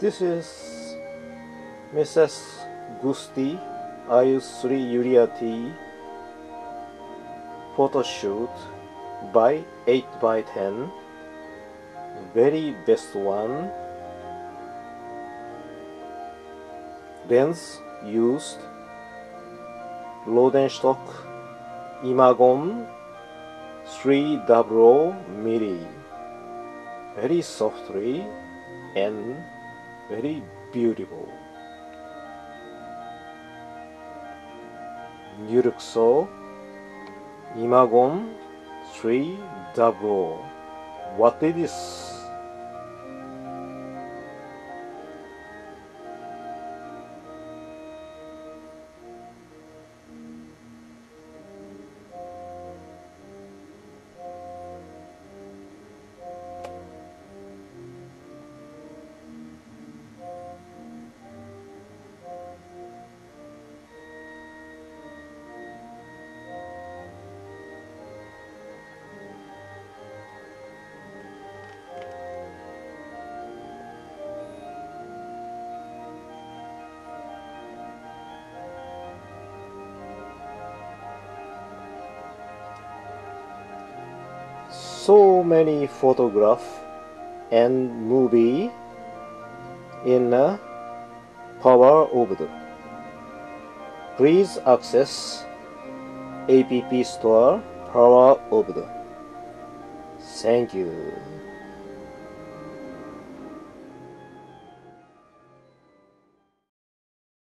This is Mrs. Gusti IU3 Uriati photo shoot by 8 by 10 very best one. Lens used Rodenstock Imagon 300 milli very softly and very beautiful. Yurukuso Three double. What it is so many photograph and movie in power of the please access app store power of the thank you